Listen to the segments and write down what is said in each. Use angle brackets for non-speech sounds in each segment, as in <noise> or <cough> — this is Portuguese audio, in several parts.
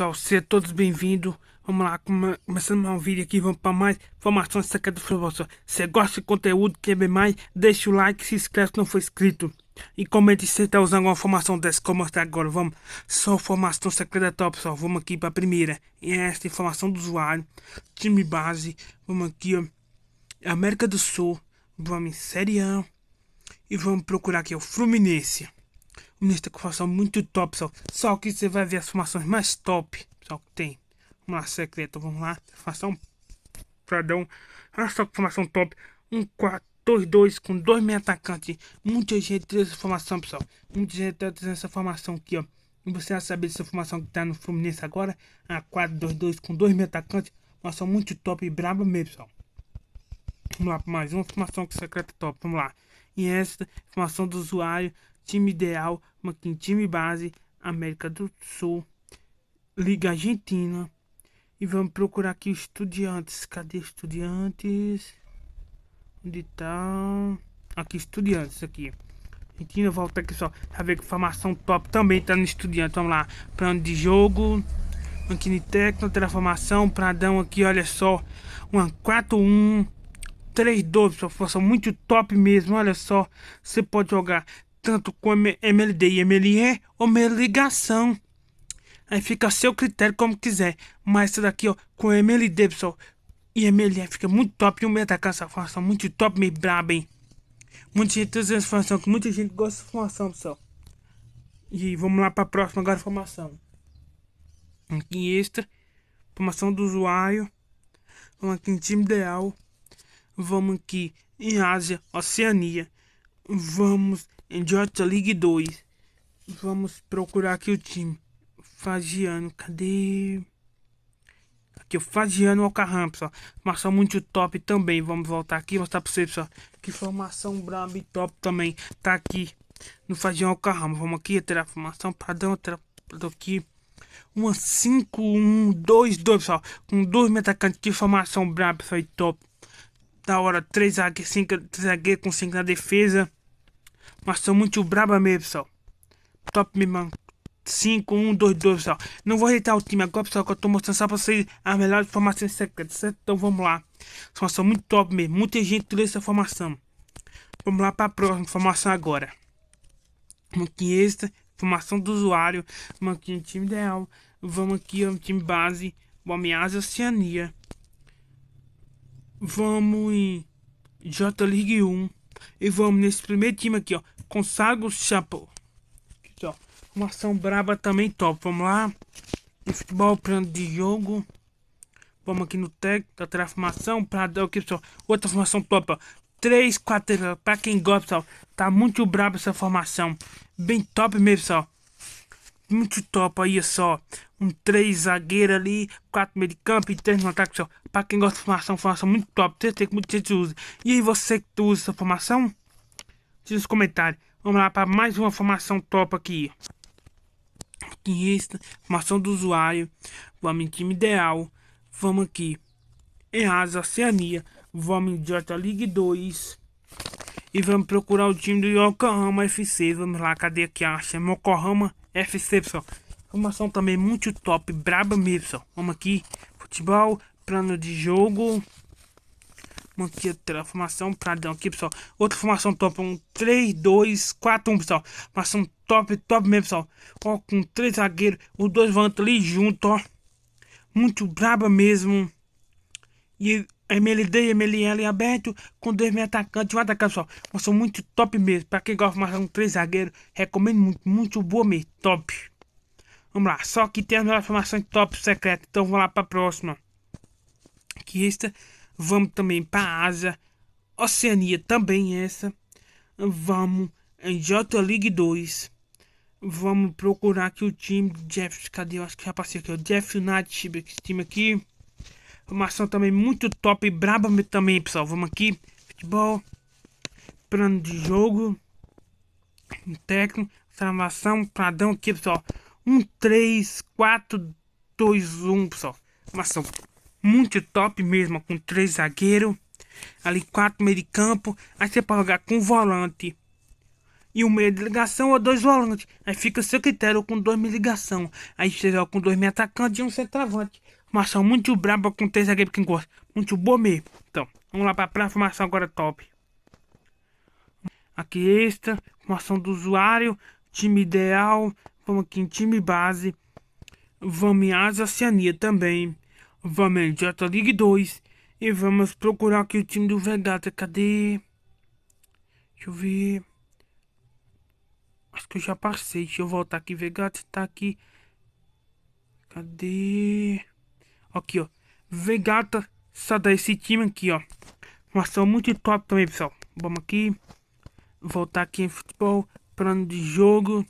pessoal, sejam todos bem-vindos. Vamos lá, come começando mais um vídeo aqui, vamos para mais informações secretas do futebol. Se você gosta de conteúdo, quer ver mais, deixa o like, se inscreve se não for inscrito. E comente se está usando alguma informação dessa eu mostrar agora. Vamos, só informação secreta top, pessoal. Vamos aqui para a primeira. E é esta informação do usuário, time base. Vamos aqui, ó, América do Sul. Vamos em Série A. E vamos procurar aqui o Fluminense nesta formação muito top, pessoal. Só que você vai ver as formações mais top, pessoal, que tem. Vamos lá, secreta, vamos lá. Formação Pradão. Olha só que formação top. Um 4-2-2 com dois meia atacantes. Muita gente tem essa formação, pessoal. Muita gente tá essa formação aqui, ó. E você vai saber dessa formação que tá no Fluminense agora. A 4-2-2 com dois meia atacantes. Formação muito top e braba mesmo, pessoal. Vamos lá mais uma formação secreta top. Vamos lá. E essa formação do usuário time ideal, em time base, América do Sul, Liga Argentina. E vamos procurar aqui estudiantes. Cadê estudiantes? Onde tá? Aqui, estudiantes, aqui. Argentina, volta aqui só. Pra ver que formação top também tá no estudiante. Vamos lá. Plano de jogo. Aqui no técnico, transformação. Pradão aqui, olha só. Uma 4-1. 3-2, pessoal. Força muito top mesmo. Olha só. Você pode jogar tanto com MLD e MLE ou meia ligação. Aí fica a seu critério como quiser. Mas essa daqui, ó, com MLD, pessoal, e MLE fica muito top. E o meta essa formação muito top, meio brabo, hein? Muita gente usa essa formação, que muita gente gosta dessa formação, pessoal. E vamos lá para a próxima agora formação. Aqui extra, formação do usuário. Vamos aqui em time ideal. Vamos aqui em Ásia, Oceania. Vamos em Jota League 2. Vamos procurar aqui o time. Fagiano, cadê? Aqui o Fagiano Alcarram, pessoal. Formação muito top também. Vamos voltar aqui e mostrar pra vocês, pessoal. Que formação braba e top também. Tá aqui no Fagiano Alcarram. Vamos aqui, ter a formação padrão, ter aqui. Uma 5, 1, 2, 2, pessoal. Com dois atacantes de formação braba, pessoal. E top. Da hora, 3 zagueiros, 5 zagueiros com 5 na defesa. Mas são muito braba mesmo, pessoal. Top mesmo. 5, 1, 2, 2, pessoal. Não vou reitar o time agora, pessoal, que eu tô mostrando só pra vocês as melhores informações secretas, certo? Então vamos lá. Formação muito top mesmo. Muita gente trouxe essa formação. Vamos lá pra próxima formação agora. Aqui esta. Formação do usuário. Em time ideal. Vamos aqui em time base. Asa Oceania. Vamos em J League 1. E vamos nesse primeiro time aqui, ó. Consago Chapo. Aqui, ó. Formação braba também top. Vamos lá. No futebol, plano de jogo. Vamos aqui no técnico, da transformação. Pra dar aqui, pessoal. Outra formação top, ó. 3, 4, pra quem gosta, pessoal. Tá muito braba essa formação. Bem top mesmo, pessoal. Muito top aí, só. Um 3 zagueiro ali, 4 meio de campo e 3 no ataque, pessoal. Pra quem gosta de formação, formação muito top. Tem que muita gente usa. E aí, você que usa essa formação? Deixa nos comentários. Vamos lá para mais uma formação top aqui. Aqui esta, formação do usuário. Vamos em time ideal. Vamos aqui. Em Asa Oceania. Vamos em Jota League 2. E vamos procurar o time do Yokohama FC. Vamos lá, cadê aqui? Ah, chama Yokohama FC, pessoal. Formação também muito top, braba mesmo, pessoal. Vamos aqui. Futebol, plano de jogo. Vamos aqui outra formação, pradão aqui, pessoal. Outra formação top, um 3, 2, 4, 1, pessoal. Formação top, top mesmo, pessoal. Ó, com três zagueiros, os dois vão ali junto, ó. Muito braba mesmo. E MLD e MLL aberto com dois meio atacantes, um atacante só. Formação muito top mesmo. Pra quem gosta de formação três zagueiros, recomendo muito, muito boa mesmo. Top. Vamos lá, só que tem as melhores formações top secretas. Então vamos lá pra próxima. Aqui esta. Vamos também pra Ásia. Oceania também essa. Vamos em J League 2. Vamos procurar aqui o time do Jeff. Cadê? Eu acho que já passei aqui. O Jeff United. Esse time aqui. Formação também muito top e braba também, pessoal. Vamos aqui. Futebol. Plano de jogo. Técnico. Salvação. Pradão aqui, pessoal. 1, 3, 4, 2, 1, pessoal. Formação muito top mesmo. Com três zagueiros. Ali quatro meio de campo. Aí você pode jogar com volante. e um meio de ligação ou dois volantes. Aí fica seu critério com dois meio de ligação. Aí você joga com dois meio atacantes e um centroavante. Formação muito braba com três zagueiros quem gosta. Muito boa mesmo. Então, vamos lá para a formação agora top. Aqui extra, formação do usuário, time ideal, vamos aqui em time base, vamos em Asa Oceania também, vamos em J League 2 e vamos procurar aqui o time do Vegata, cadê? Deixa eu ver. Acho que eu já passei, deixa eu voltar aqui, Vegata tá aqui. Cadê? Aqui, ó. Vegata, só dá esse time aqui, ó. Formação muito top também, pessoal. Vamos aqui voltar aqui em futebol, plano de jogo,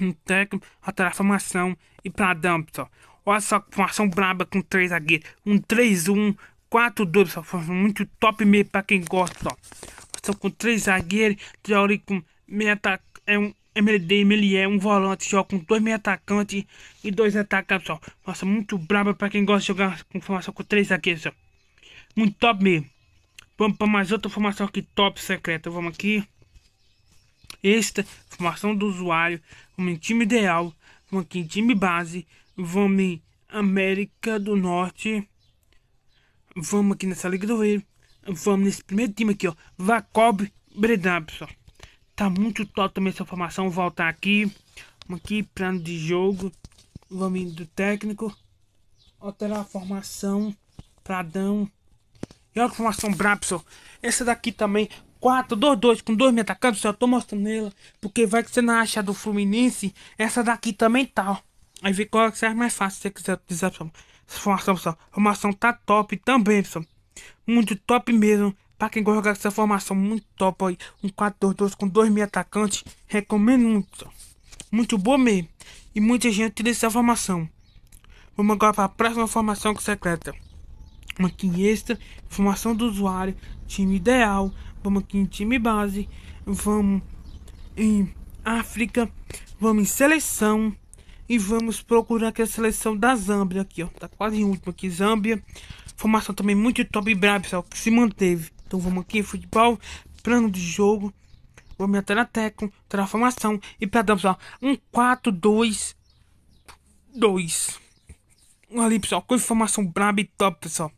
um técnico, alterar a formação e pra dump, pessoal. Olha só formação braba com três zagueiros. Um 3-1, 4-2, pessoal. Formação muito top mesmo pra quem gosta, pessoal. Formação com três zagueiros, teoria com meia é um MLD, MLE, é um volante, joga com dois meia atacantes e dois atacantes, pessoal. Nossa, muito braba pra quem gosta de jogar com formação com três zagueiros, pessoal. Muito top mesmo. Vamos para mais outra formação aqui top secreta. Vamos aqui. Esta formação do usuário. Vamos em time ideal. Vamos aqui em time base. Vamos em América do Norte. Vamos aqui nessa Liga do Rio. Vamos nesse primeiro time aqui, ó. Vacob Bredan, pessoal. Tá muito top também essa formação. Voltar aqui. Vamos aqui, plano de jogo. Vamos indo do técnico. Alterar a formação. Pradão. E olha formação braba, pessoal. Essa daqui também, 4-2-2 com dois me atacando. Eu tô mostrando ela. Porque vai que você não acha do Fluminense. Essa daqui também tá, ó. Aí vê qual que serve mais fácil se você quiser utilizar. Essa formação, pessoal. A formação tá top também, pessoal. Muito top mesmo. Pra quem gosta dessa formação, muito top aí. Um 4-2-2 com dois meio atacantes. Recomendo muito. Muito boa mesmo. E muita gente utiliza essa formação. Vamos agora para a próxima formação secreta. Vamos aqui em extra, informação do usuário, time ideal, vamos aqui em time base, vamos em África, vamos em seleção e vamos procurar aqui a seleção da Zâmbia aqui, ó, tá quase em último aqui, Zâmbia, formação também muito top e brabo, pessoal, que se manteve. Então vamos aqui futebol, plano de jogo, vamos até na tecla, transformação e perdão, pessoal, um 4 2 2 ali, pessoal, com informação braba e top, pessoal.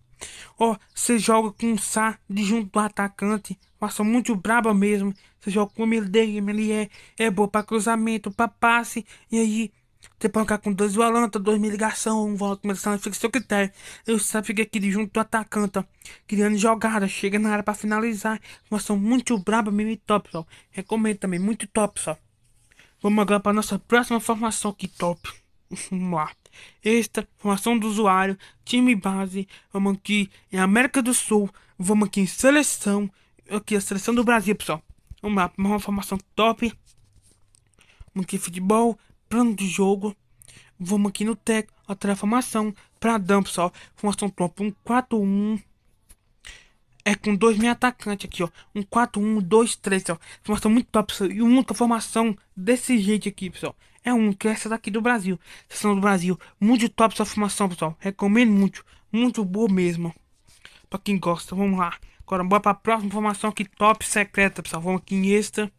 Ó, oh, você joga com um Sá de junto do atacante. Passa muito braba mesmo. Você joga com MLD, MLE. É bom pra cruzamento, pra passe. E aí, você pode ficar com dois volantes, dois mil ligação, um volante começando, fica seu critério. Eu só fica aqui junto do atacante, criando jogada, chega na área pra finalizar. Formação muito braba mesmo e top, pessoal. Recomendo também, muito top, pessoal. Vamos agora para nossa próxima formação aqui, top. <laughs> Vamos lá. Esta formação do usuário, time base, vamos aqui em América do Sul, vamos aqui em seleção, aqui a seleção do Brasil, pessoal. Vamos lá, uma formação top. Vamos aqui futebol, plano de jogo. Vamos aqui no tech, outra formação, para dar, pessoal. Formação top, um 4-1 é com dois meia atacantes aqui, ó. Um 4-1, 2-3, ó. Formação muito top, pessoal. E única formação desse jeito aqui, pessoal. É um que é essa daqui do Brasil. Seleção do Brasil. Muito top essa formação, pessoal. Recomendo muito. Muito boa mesmo. Pra quem gosta, vamos lá. Agora bora pra próxima formação aqui, top secreta, pessoal. Vamos aqui em extra.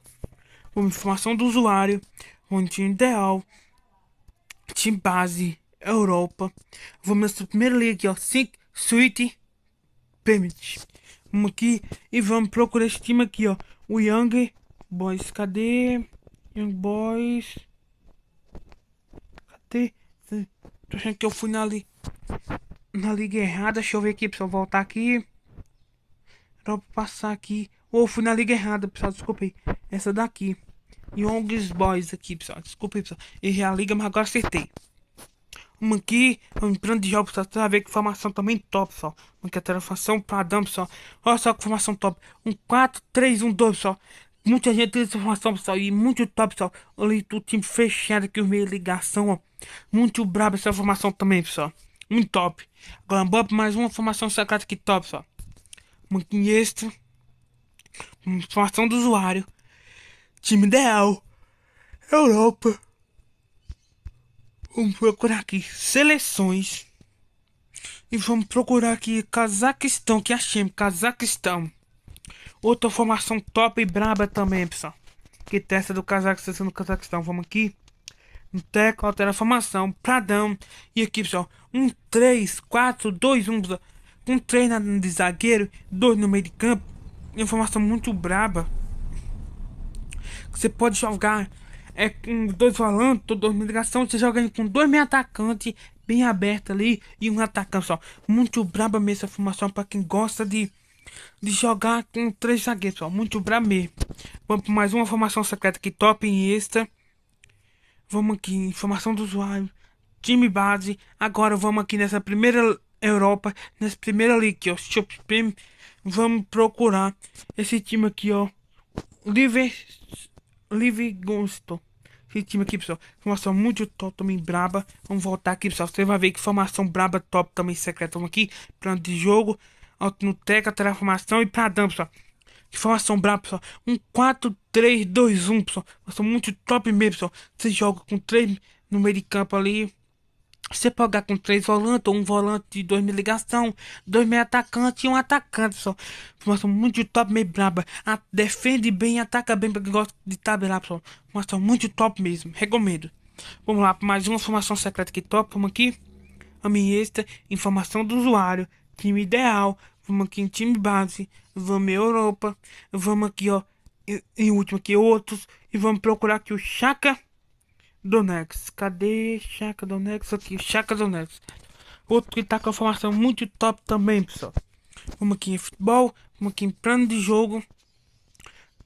Vamos informação do usuário. Time ideal. Time base. Europa. Vamos nessa primeira liga aqui, ó. Sync Suite Permit. Vamos aqui e vamos procurar esse time aqui, ó. O Young Boys. Cadê? Young Boys. Cadê? Tô achando que eu fui na, li... na liga errada. Deixa eu ver aqui, pessoal. Voltar aqui. Pra passar aqui. Ou oh, fui na liga errada, pessoal. Desculpa aí. Essa daqui. Young Boys aqui, pessoal. Desculpa aí, pessoal. Errei a liga, mas agora acertei. Vamos aqui, vamos plano de jogos, você vai ver que formação também top, pessoal. Vamos aqui a transformação padrão, pessoal. Olha só que formação top. Um 4, 3, 1, 2, pessoal. Muita gente tem essa formação, pessoal. E muito top, pessoal. Olha o time fechado aqui, o meio ligação, ó. Muito brabo essa formação também, pessoal. Muito top. Agora, pra mais uma formação secreta aqui top, pessoal. Em extra. Formação do usuário. Time ideal. Europa. Vamos procurar aqui seleções. E vamos procurar aqui Cazaquistão, que achei Cazaquistão. Outra formação top e braba também, pessoal. Que testa do Cazaquistão no Cazaquistão. Vamos aqui. No teco, altera a formação. Pradão. E aqui, pessoal. Um 3, 4, 2, 1. Um 3 de zagueiro. Dois no meio de campo. Informação muito braba. Você pode jogar é com dois volantes, dois ligação, você joga com dois meio atacantes bem aberto ali e um atacante só. Muito braba mesmo essa formação para quem gosta de, de jogar com três zagueiros, só. Muito braba mesmo. Vamos para mais uma formação secreta aqui, top em extra. Vamos aqui, informação do usuário, time base. Agora vamos aqui nessa primeira Europa, nessa primeira liga, ó, Shopspin. Vamos procurar esse time aqui, ó. Live, Live Gusto. Esse time aqui, pessoal. Formação muito top também, braba. Vamos voltar aqui, pessoal. Você vai ver que formação braba top também, secreta. Vamos aqui, plano de jogo. No teca, transformação e pradão, pessoal. Que formação braba, pessoal. Um 4-3-2-1, pessoal. Formação muito top mesmo, pessoal. Você joga com 3 no meio de campo ali. Você pode jogar com três volantes, ou um volante de dois mil ligação, dois meio atacantes e um atacante só. Formação muito top, meio braba. A, defende bem, ataca bem pra quem gosta de tabelar, pessoal. Formação muito top mesmo, recomendo. Vamos lá, mais uma formação secreta aqui top. Vamos aqui. A minha extra, informação do usuário, time ideal. Vamos aqui em time base. Vamos em Europa. Vamos aqui, ó. Em último aqui, outros. E vamos procurar aqui o Chaka. Donex. Cadê Chaka Donex? Aqui, Chaka Donex. Outro que tá com a formação muito top também, pessoal. Vamos aqui em futebol, vamos aqui em plano de jogo.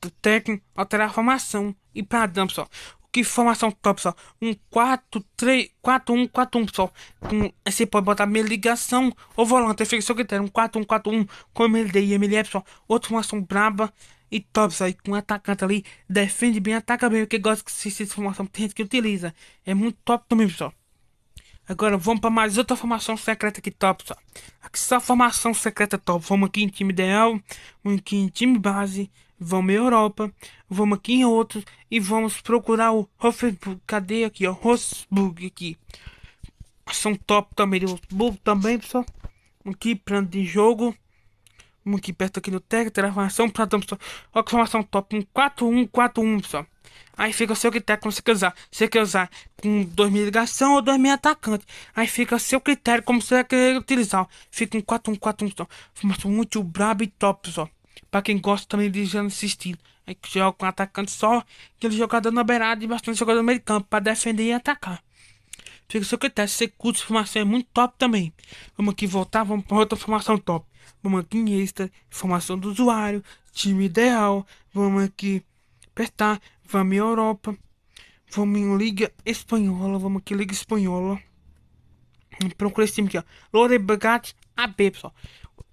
Do técnico, alterar a formação. E dar, pessoal. Que formação top, pessoal. Um 4, 3, 4, 1, 4, 1, pessoal. Com, você pode botar meia ligação ou volante. Fica seu critério. Um 4, 1, 4, 1. Com MLD e MLF, pessoal. Outra formação braba e top, aí com atacante ali, defende bem, ataca bem, porque gosta que essa formação tem gente que utiliza. É muito top também, pessoal. Agora vamos para mais outra formação secreta aqui top, pessoal. Aqui só formação secreta top. Vamos aqui em time ideal, vamos aqui em time base, vamos em Europa, vamos aqui em outros e vamos procurar o Hoffenburg. Cadê aqui, ó? Rosburg aqui. São top também, Rosburg também, pessoal. Aqui, plano de jogo. Vamos aqui perto aqui no tag, transformação, platão, pessoal. Olha que formação top, um 4-1-4-1, pessoal. Aí fica o seu critério como você quer usar. Você quer usar com 2 mil ligação ou 2 mil atacante. Aí fica o seu critério como você quer utilizar. Fica um 4-1-4-1, pessoal. Formação muito braba e top, pessoal. Pra quem gosta também de jogar nesse estilo. Aí joga com atacante só, aquele jogador na beirada e bastante jogador no meio de campo pra defender e atacar. Fica o seu critério. Se você curte formação é muito top também. Vamos aqui voltar, vamos para outra formação top. Vamos aqui em extra, informação do usuário, time ideal. Vamos aqui apertar, vamos em Europa. Vamos em Liga Espanhola, vamos aqui Liga Espanhola. Procura esse time aqui, ó. Lore Bagatti AB, pessoal.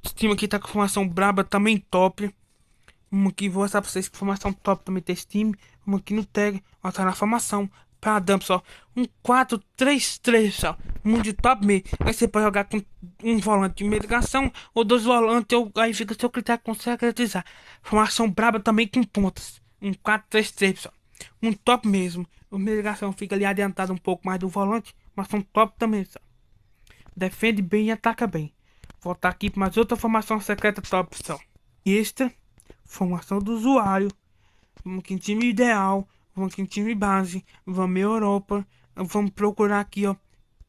Esse time aqui tá com formação braba, também top. Vamos aqui, vou mostrar pra vocês que formação top também tem esse time. Vamos aqui no tag, alterar a formação para dump, pessoal. Um 4-3-3, pessoal. Muito top mesmo. Aí você pode jogar com um volante de meia ligação ou dois volantes. Ou, aí fica seu critério com secretizar. Formação braba também com pontas. Um 4-3-3, pessoal. Um top mesmo. O meia ligação fica ali adiantado um pouco mais do volante. Mas são top também, pessoal. Defende bem e ataca bem. Voltar aqui para mais outra formação secreta top, pessoal. E esta, formação do usuário. Vamos aqui em time ideal vamos aqui em time base, vamos Europa, vamos procurar aqui, ó,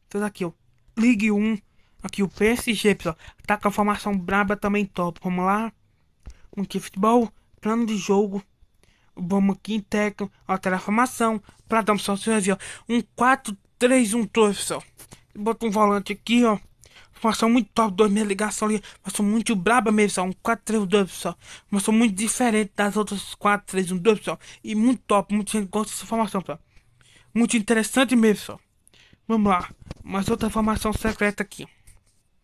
tudo aqui, ó, Ligue 1, aqui o PSG, pessoal, tá com a formação braba também top, vamos lá, vamos aqui futebol, plano de jogo, vamos aqui em técnico, alterar a formação, para dar um só, você vai ver, ó, um 4, 3, 1, 2, pessoal, bota um volante aqui, ó, Formação muito top, dois minha ligação ali. Formação muito braba mesmo, pessoal. Um 4-3-2, pessoal. Formação muito diferente das outras 4-3-1-2, pessoal. E muito top, muito gente gosta dessa formação, pessoal. Muito interessante mesmo, pessoal. Vamos lá. Mais outra formação secreta aqui.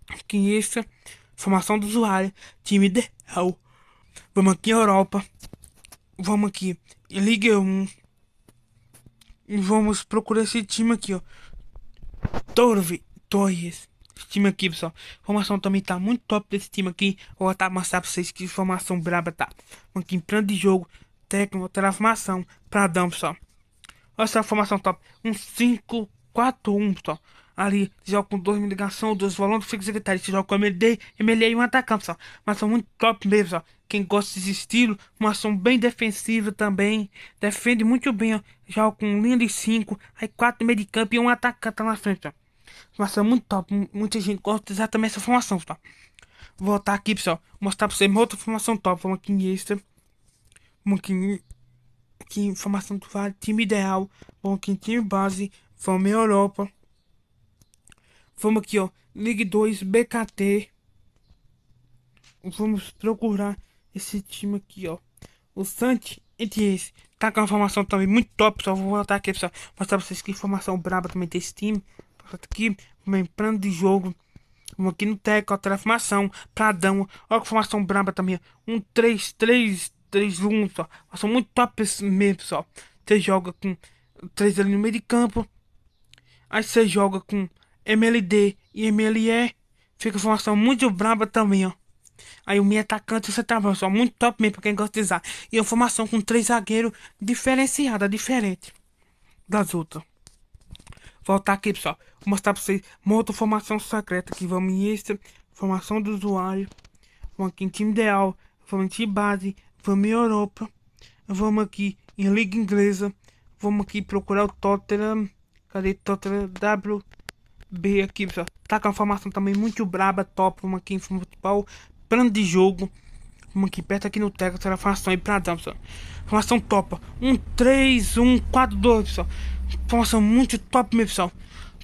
Aqui essa. Formação do usuário. Time ideal. Vamos aqui Europa. Vamos aqui Liga 1. E vamos procurar esse time aqui, ó. Torve Torres. Esse time aqui, pessoal. Formação também tá muito top desse time aqui. Vou até mostrar pra vocês que formação braba tá. Aqui em plano de jogo, técnico, transformação, pradão, pessoal. Olha essa formação top. Um 5, 4, 1, pessoal. Ali, joga com dois ligação, dois volantes, fica secretário. Você joga com MLD, MLA e um atacante, pessoal. Mas são muito top mesmo, pessoal. Quem gosta desse estilo, uma ação bem defensiva também. Defende muito bem, ó. Joga com linha de 5, aí 4 meio de campo e um atacante lá na frente, ó. Formação muito top. Muita gente gosta exatamente dessa formação, pessoal. Vou voltar aqui, pessoal. Mostrar pra vocês uma outra formação top. Vamos aqui em extra. Vamos aqui, aqui em formação do vale. Time ideal. Vamos aqui em time base. Vamos em Europa. Vamos aqui, ó. Ligue 2, BKT. Vamos procurar esse time aqui, ó. O Santi esse. Tá com uma formação também muito top, pessoal. Vou voltar aqui, pessoal. Mostrar pra vocês que formação braba também tem esse time. Aqui, vem plano de jogo. Vamos aqui no Teco, ó, transformação, Pradão. Olha que formação braba também. Um 3, 3, 3, 1, só. Formação muito top mesmo, pessoal. Você joga com 3 ali no meio de campo. Aí você joga com MLD e MLE. Fica formação muito braba também, ó. Aí o meio atacante você tá só muito top mesmo pra quem gosta de usar. E a formação com três zagueiros diferenciada, diferente das outras. Voltar aqui, pessoal. Vou mostrar pra vocês uma outra formação secreta aqui. Vamos em extra, formação do usuário. Vamos aqui em time ideal. Vamos em time base. Vamos em Europa. Vamos aqui em Liga Inglesa. Vamos aqui procurar o Tottenham. Cadê Tottenham? WB aqui, pessoal. Tá com a formação também muito braba, top. Vamos aqui em futebol. Plano de jogo. Vamos aqui perto aqui no Teco. Será formação aí pra dar, pessoal. Formação top. 1, 3, 1, 4, 2, pessoal. Formação muito top, pessoal.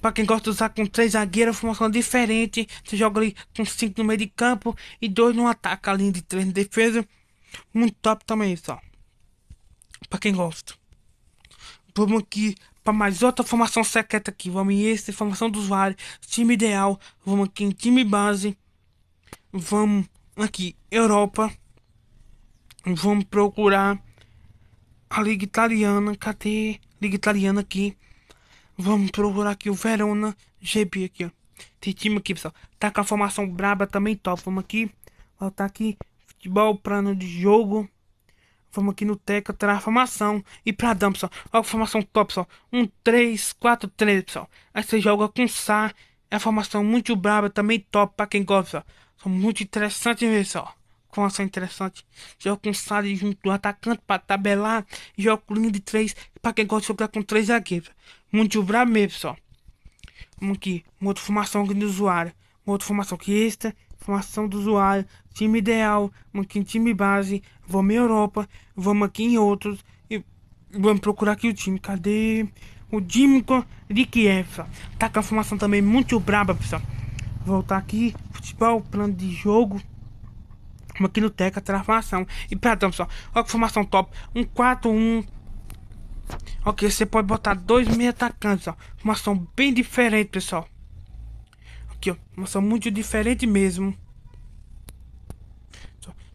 Pra quem gosta de usar com três zagueiros, formação diferente. Você joga ali com cinco no meio de campo e dois no ataque, a linha de três de defesa. Muito top também, pessoal. Pra quem gosta. Vamos aqui para mais outra formação secreta aqui. Vamos em esse, formação do usuário, time ideal. Vamos aqui em time base. Vamos aqui, Europa. Vamos procurar a Liga Italiana. Cadê? Liga Italiana aqui. Vamos procurar aqui o Verona GB aqui, ó. Tem time aqui, pessoal. Tá com a formação braba também top. Vamos aqui. Voltar aqui. Futebol, plano de jogo. Vamos aqui no Teca, terá a formação. E pra dama, pessoal. Olha a formação top, pessoal. 1, 3, 4, 3, pessoal. Aí você joga com Sá. É a formação muito braba, também top pra quem gosta, pessoal. São muito interessante pessoal formação interessante. Joga com Sade junto do atacante para tabelar. Joga com linha de três para quem gosta de jogar com três zagueiros. Muito brabo mesmo, pessoal. Vamos aqui. Uma outra formação aqui do usuário. Uma outra formação aqui esta. Formação do usuário. Time ideal. Vamos aqui em time base. Vamos em Europa. Vamos aqui em outros. E vamos procurar aqui o time. Cadê? O Dimko de Kiev. Tá com a formação também muito braba, pessoal. Voltar aqui. Futebol, plano de jogo aqui no Teca, transformação. E perdão, pessoal. Olha que formação top. Um 4-1. Ok, você pode botar dois meio atacantes, ó. Formação bem diferente, pessoal. Aqui, ó. Formação muito diferente mesmo.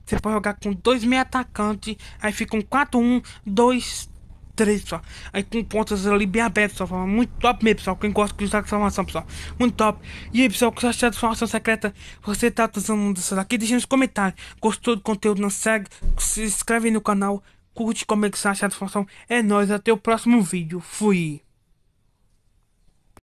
Você pode jogar com dois meio atacantes. Aí fica um 4-1, 2 3, pessoal. Aí com pontas ali bem abertas, pessoal. Muito top mesmo, pessoal. Quem gosta de usar transformação, pessoal. Muito top. E aí, pessoal, o que você achou da transformação secreta? Você tá usando um desses aqui? Deixa nos comentários. Gostou do conteúdo? Não segue? Se inscreve no canal. Curte como é que você acha da transformação. É nóis, até o próximo vídeo. Fui.